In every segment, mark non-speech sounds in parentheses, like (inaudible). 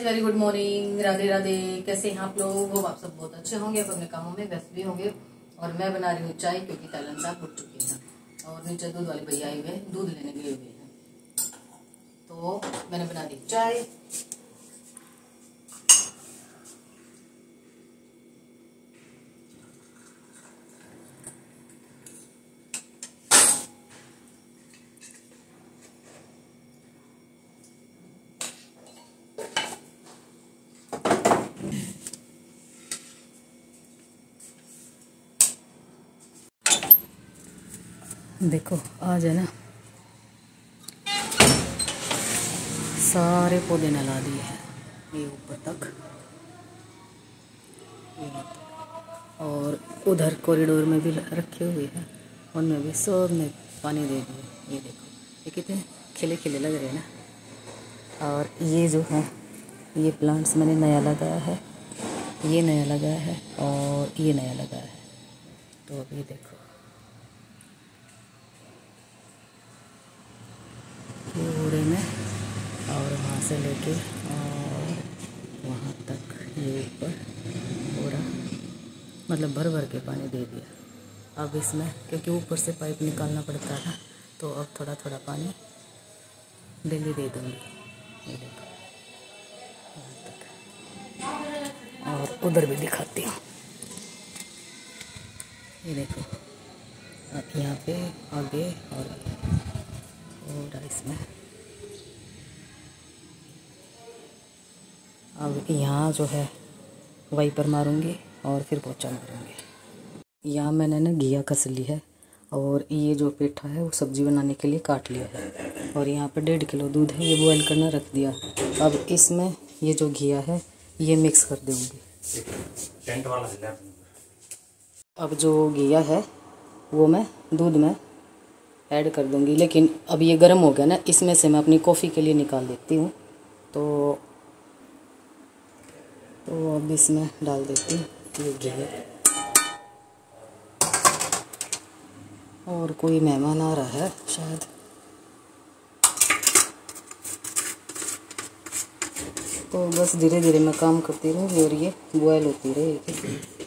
Guys very good morning Radhe Radhe, कैसे हैं आप लोग? वो आप सब बहुत अच्छे होंगे, अपने कामों में व्यस्त भी होंगे। और मैं बना रही हूँ चाय, क्योंकि तालन साहब उठ चुके हैं। और नीचे दूध वाले भैया आए हुए हैं, दूध लेने गए हुए हैं। तो मैंने बना दी चाय। देखो आज है ना। सारे पौधे नला दिए हैं, ये ऊपर तक। और उधर कॉरिडोर में भी रखे हुए हैं, उनमें भी सब में पानी दे दिए ये देखो, ये कितने खिले खिले लग रहे हैं ना। और ये जो है, ये प्लांट्स मैंने नया लगाया है। ये नया लगाया है और ये नया लगाया है। तो अभी देखो। पूरे में और वहाँ से लेके और वहाँ तक ये ऊपर पूरा मतलब भर भर के पानी दे दिया। अब इसमें, क्योंकि ऊपर से पाइप निकालना पड़ता था तो अब थोड़ा थोड़ा पानी डेली दे दूँगी। ये देखो और उधर भी दिखाती हूँ। ये देखो यहाँ पे आगे और और इसमें अब यहाँ जो है वही पर मारूँगी और फिर पोचा मारूँगी। यहाँ मैंने ना घिया कस ली है और ये जो पेठा है वो सब्ज़ी बनाने के लिए काट लिया है। और यहाँ पे डेढ़ किलो दूध है ये बॉयल करना रख दिया। अब इसमें ये जो घिया है ये मिक्स कर दूँगी। अब जो घिया है वो मैं दूध में ऐड कर दूँगी। लेकिन अब ये गर्म हो गया ना, इसमें से मैं अपनी कॉफ़ी के लिए निकाल देती हूँ। तो तो अब इसमें डाल देती हूँ। ये और कोई मेहमान आ रहा है शायद। तो बस धीरे धीरे मैं काम करती रहूँगी और ये बॉयल होती रहेगी।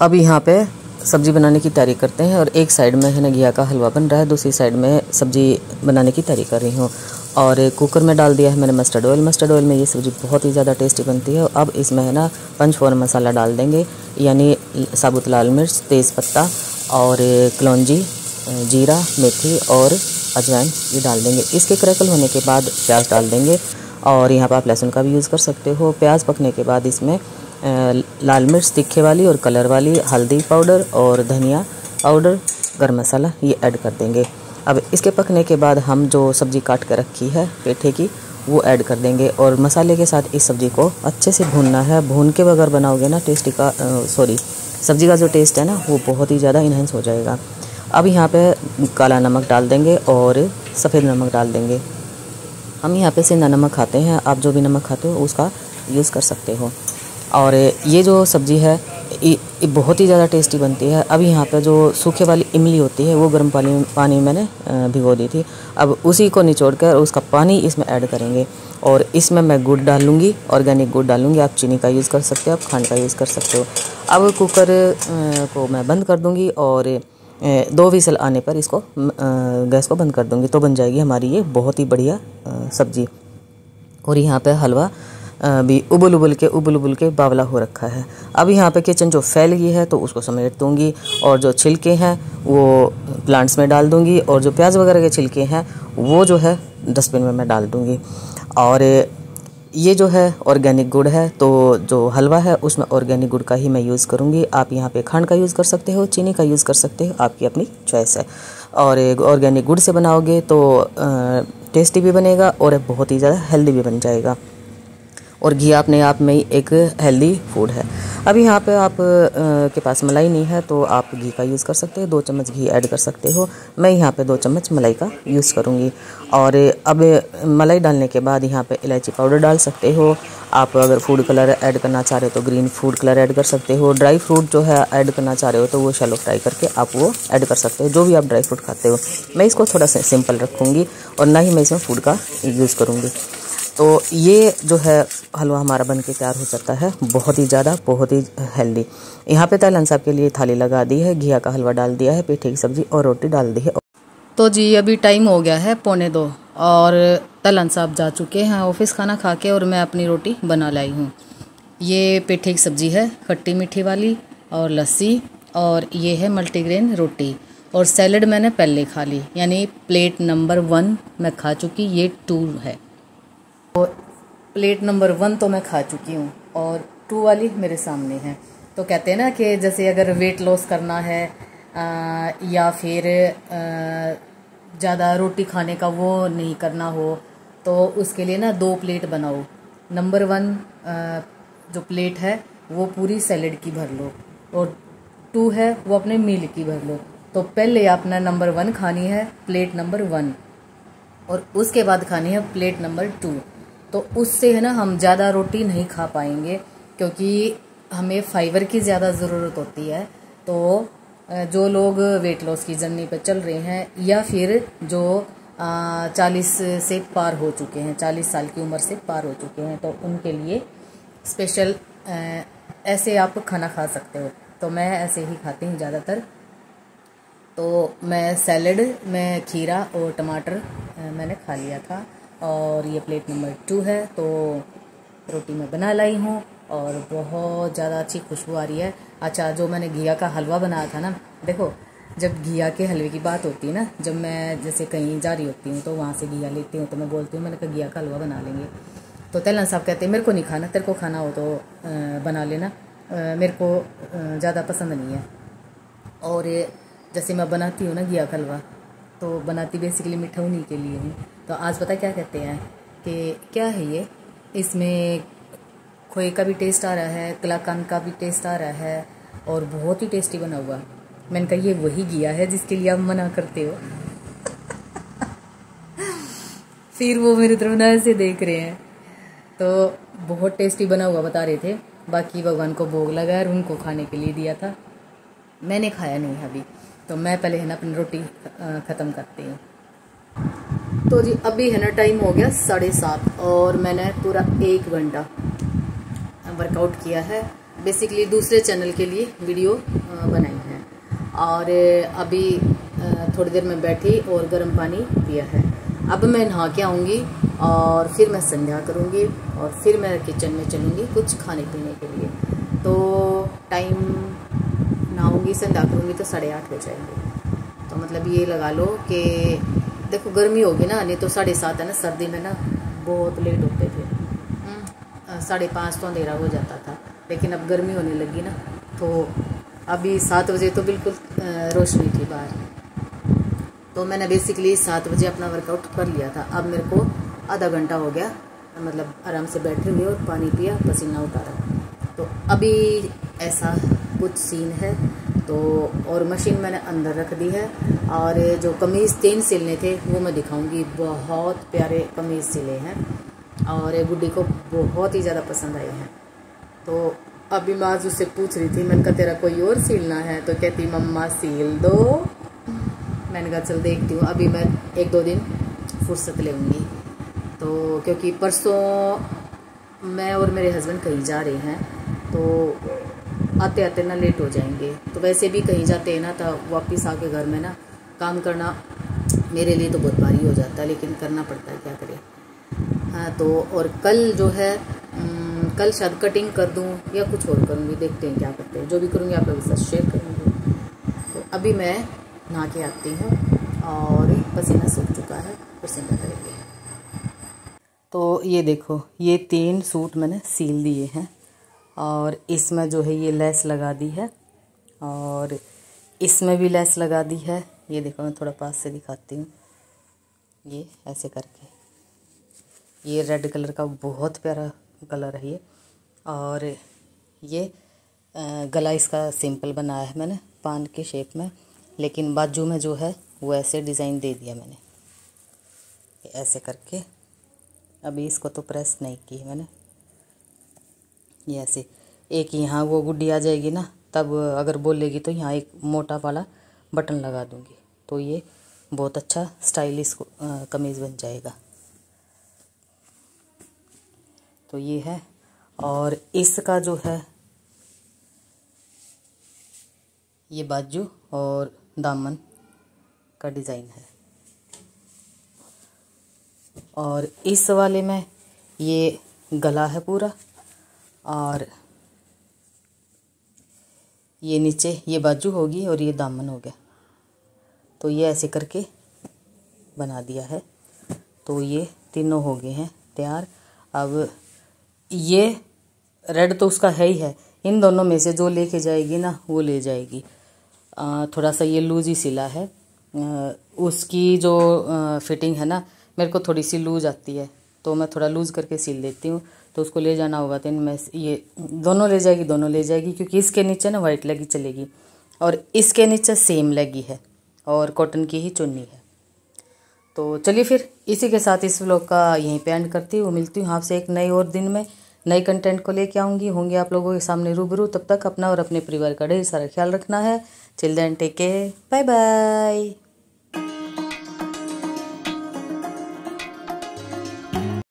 अब यहाँ पे सब्ज़ी बनाने की तैयारी करते हैं और एक साइड में है ना घिया का हलवा बन रहा है, दूसरी साइड में सब्ज़ी बनाने की तैयारी कर रही हूँ। और कुकर में डाल दिया है मैंने मस्टर्ड ऑयल मस्टर्ड ऑयल में ये सब्ज़ी बहुत ही ज़्यादा टेस्टी बनती है। अब इसमें है ना पंचफोरन मसाला डाल देंगे, यानी साबुत लाल मिर्च तेज़ पत्ता और कलौजी, जीरा, मेथी और अजवाइन ये डाल देंगे। इसके क्रैकल होने के बाद प्याज डाल देंगे और यहाँ पर आप लहसुन का भी यूज़ कर सकते हो। प्याज पकने के बाद इसमें लाल मिर्च तीखे वाली और कलर वाली हल्दी पाउडर और धनिया पाउडर, गर्म मसाला ये ऐड कर देंगे। अब इसके पकने के बाद हम जो सब्ज़ी काट कर रखी है पेठे की, वो ऐड कर देंगे और मसाले के साथ इस सब्ज़ी को अच्छे से भूनना है। भून के बगैर बनाओगे ना, टेस्टी का सॉरी, सब्ज़ी का जो टेस्ट है ना, वो बहुत ही ज़्यादा इन्हेंस हो जाएगा। अब यहाँ पे काला नमक डाल देंगे और सफ़ेद नमक डाल देंगे। हम यहाँ पे सेंधा नमक खाते हैं, आप जो भी नमक खाते हो उसका यूज़ कर सकते हो। और ये जो सब्ज़ी है, ये बहुत ही ज़्यादा टेस्टी बनती है। अब यहाँ पे जो सूखे वाली इमली होती है, वो गर्म पानी पानी मैंने भिगो दी थी। अब उसी को निचोड़ कर उसका पानी इसमें ऐड करेंगे। और इसमें मैं गुड़ डालूँगी, ऑर्गेनिक गुड़ डालूँगी। आप चीनी का यूज़ कर सकते हो, आप खांड का यूज़ कर सकते हो। अब कुकर को मैं बंद कर दूँगी और दो विसल आने पर इसको गैस को बंद कर दूँगी। तो बन जाएगी हमारी ये बहुत ही बढ़िया सब्ज़ी। और यहाँ पर हलवा भी उबल उबल के उबल उबल के बावला हो रखा है। अब यहाँ पे किचन जो फैल गई है तो उसको समेट दूँगी और जो छिलके हैं, वो प्लांट्स में डाल दूँगी और जो प्याज वगैरह के छिलके हैं, वो जो है डस्टबिन में मैं डाल दूँगी। और ये जो है ऑर्गेनिक गुड़ है तो जो हलवा है, उसमें ऑर्गेनिक गुड़ का ही मैं यूज़ करूँगी। आप यहाँ पे खांड का यूज़ कर सकते हो, चीनी का यूज़ कर सकते हो, आपकी अपनी चॉइस है। और ऑर्गेनिक गुड़ से बनाओगे तो टेस्टी भी बनेगा और बहुत ही ज़्यादा हेल्दी भी बन जाएगा। और घी अपने आप में ही एक हेल्दी फ़ूड है। अब यहाँ पे आप के पास मलाई नहीं है तो आप घी का यूज़ कर सकते हो, दो चम्मच घी ऐड कर सकते हो। मैं यहाँ पे दो चम्मच मलाई का यूज़ करूँगी। और अब मलाई डालने के बाद यहाँ पे इलायची पाउडर डाल सकते हो। आप अगर फ़ूड कलर ऐड करना चाह रहे हो तो ग्रीन फ़ूड कलर ऐड कर सकते हो। ड्राई फ्रूट जो है ऐड करना चाह रहे हो तो वो शैलो फ्राई करके आप वो ऐड कर सकते हो। जो भी आप ड्राई फ्रूट खाते हो। मैं इसको थोड़ा सा सिंपल रखूँगी और ना ही मैं इसमें फ़ूड का यूज़ करूँगी। तो ये जो है हलवा हमारा बन के तैयार हो जाता है। बहुत ही ज़्यादा, बहुत ही हेल्दी यहाँ पे तैलन साहब के लिए थाली लगा दी है, घिया का हलवा डाल दिया है, पेठे की सब्ज़ी और रोटी डाल दी है। तो जी, अभी टाइम हो गया है पौने दो और तलन साहब जा चुके हैं ऑफ़िस खाना खा के और मैं अपनी रोटी बना लाई हूँ। ये पेठे की सब्ज़ी है, खट्टी मीठी वाली और लस्सी और ये है मल्टीग्रेन रोटी और सैलड मैंने पहले खा ली, यानी प्लेट नंबर वन मैं खा चुकी, ये टू है। और प्लेट नंबर वन तो मैं खा चुकी हूँ और टू वाली मेरे सामने है। तो कहते हैं ना कि जैसे अगर वेट लॉस करना है आ, या फिर ज़्यादा रोटी खाने का वो नहीं करना हो तो उसके लिए ना दो प्लेट बनाओ। नंबर वन आ, जो प्लेट है वो पूरी सैलड की भर लो और टू है वो अपने मील की भर लो। तो पहले आपने नंबर वन खानी है प्लेट नंबर वन और उसके बाद खानी है प्लेट नंबर टू तो उससे है ना हम ज़्यादा रोटी नहीं खा पाएँगे, क्योंकि हमें फाइबर की ज़्यादा ज़रूरत होती है। तो जो लोग वेट लॉस की जर्नी पर चल रहे हैं, या फिर जो चालीस से पार हो चुके हैं, चालीस साल की उम्र से पार हो चुके हैं तो उनके लिए स्पेशल ऐसे आप खाना खा सकते हो। तो मैं ऐसे ही खाती हूँ ज़्यादातर। तो मैं सैलड में खीरा और टमाटर मैंने खा लिया था। और ये प्लेट नंबर टू है तो रोटी मैं बना लाई हूँ और बहुत ज़्यादा अच्छी खुशबू आ रही है। अच्छा जो मैंने घिया का हलवा बनाया था ना, देखो, जब घिया के हलवे की बात होती है ना, जब मैं जैसे कहीं जा रही होती हूँ तो वहाँ से घिया लेती हूँ तो मैं बोलती हूँ, मैंने कहा घिया का हलवा बना लेंगे। तो तेलन साहब कहते हैं, मेरे को नहीं खाना, तेरे को खाना हो तो बना लेना। मेरे को ज़्यादा पसंद नहीं है। और जैसे मैं बनाती हूँ ना घिया का हलवा तो बनाती बेसिकली मीठा उन्हीं के लिए हूँ। तो आज पता क्या कहते हैं कि क्या है ये? इसमें खोए का भी टेस्ट आ रहा है, कलाकंद का भी टेस्ट आ रहा है और बहुत ही टेस्टी बना हुआ। मैंने कहा, ये वही घिया है जिसके लिए आप मना करते हो? (laughs) फिर वो मेरी तरफ़ ना ऐसे देख रहे हैं। तो बहुत टेस्टी बना हुआ बता रहे थे। बाकी भगवान को भोग लगा और उनको खाने के लिए दिया था। मैंने खाया नहीं अभी। तो मैं पहले है ना, अपनी रोटी ख़त्म करती हूँ। तो जी, अभी है ना टाइम हो गया साढ़े सात और मैंने पूरा एक घंटा वर्कआउट किया है। बेसिकली दूसरे चैनल के लिए वीडियो बनाई है। और अभी थोड़ी देर में बैठी और गर्म पानी पिया है। अब मैं नहा के आऊँगी और फिर मैं संध्या करूँगी और फिर मैं किचन में चलूँगी कुछ खाने पीने के लिए। तो टाइम नहाऊँगी, संध्या करूँगी तो साढ़े आठ जाएँगे। तो मतलब ये लगा लो कि देखो गर्मी होगी ना नहीं तो साढ़े सात है ना सर्दी में ना बहुत लेट होते थे। हम्म, साढ़े पाँच तो अंधेरा हो जाता था लेकिन अब गर्मी होने लगी ना तो अभी सात बजे तो बिल्कुल रोशनी थी बाहर। तो मैंने बेसिकली सात बजे अपना वर्कआउट कर लिया था। अब मेरे को आधा घंटा हो गया मतलब आराम से बैठे हुए और पानी पिया पसीना उतारा तो अभी ऐसा कुछ सीन है तो और मशीन मैंने अंदर रख दी है और जो कमीज़ तीन सिलने थे, वो मैं दिखाऊँगी। बहुत प्यारे कमीज़ सिले हैं और ये गुड्डी को बहुत ही ज़्यादा पसंद आए हैं। तो अभी मैं उससे पूछ रही थी, मैंने कहा, तेरा कोई और सिलना है? तो कहती, मम्मा, सील दो। मैंने कहा, चल, देखती हूँ। अभी मैं एक दो दिन फुर्सत लेंगी। तो क्योंकि परसों मैं और मेरे हस्बैंड कहीं जा रहे हैं तो आते आते ना लेट हो जाएँगे। तो वैसे भी कहीं जाते हैं ना तो वापस आके घर में ना काम करना मेरे लिए तो बहुत भारी हो जाता है, लेकिन करना पड़ता है, क्या करें? हाँ तो और कल जो है कल शायद कटिंग कर दूँ या कुछ और करूँगी, देखते हैं क्या करते हैं। जो भी करूँगी, आप लोगों के साथ शेयर करूँगी। तो अभी मैं नहा के आती हूँ और पसीना सूख चुका है पसीना करेंगे। तो ये देखो, ये तीन सूट मैंने सील दिए हैं। और इसमें जो है ये लेस लगा दी है और इसमें भी लेस लगा दी है। ये देखो, मैं थोड़ा पास से दिखाती हूँ। ये ऐसे करके। ये रेड कलर का बहुत प्यारा कलर है ये। और ये गला इसका सिंपल बनाया है मैंने पान के शेप में, लेकिन बाजू में जो है वो ऐसे डिज़ाइन दे दिया मैंने। ऐसे करके। अभी इसको तो प्रेस नहीं की मैंने। ये ऐसे। एक यहाँ वो गुड्डी आ जाएगी ना, तब अगर बोलेगी तो यहाँ एक मोटा वाला बटन लगा दूँगी। तो ये बहुत अच्छा स्टाइलिश कमीज़ बन जाएगा। तो ये है। और इसका जो है, ये बाजू और दामन का डिज़ाइन है। और इस वाले में ये गला है पूरा। और ये नीचे ये बाजू होगी और ये दामन हो गया। तो ये ऐसे करके बना दिया है। तो ये तीनों हो गए हैं तैयार। अब ये रेड तो उसका है ही है। इन दोनों में से जो लेके जाएगी ना वो ले जाएगी। आ, थोड़ा सा ये लूज ही सिला है। आ, उसकी जो आ, फिटिंग है ना मेरे को थोड़ी सी लूज आती है तो मैं थोड़ा लूज करके सिल लेती हूँ। तो उसको ले जाना होगा तो इनमें ये दोनों ले जाएगी, दोनों ले जाएगी, क्योंकि इसके नीचे ना वाइट लगी चलेगी और इसके नीचे सेम लगी है और कॉटन की ही चुन्नी है। तो चलिए फिर इसी के साथ इस व्लॉग का यहीं पे एंड करती हूँ। मिलती हूँ आपसे एक नए और दिन में नए कंटेंट को लेके आऊँगी। होंगे आप लोगों के सामने रूबरू। तब तक अपना और अपने परिवार का ढेर सारा ख्याल रखना है। Children take care bye bye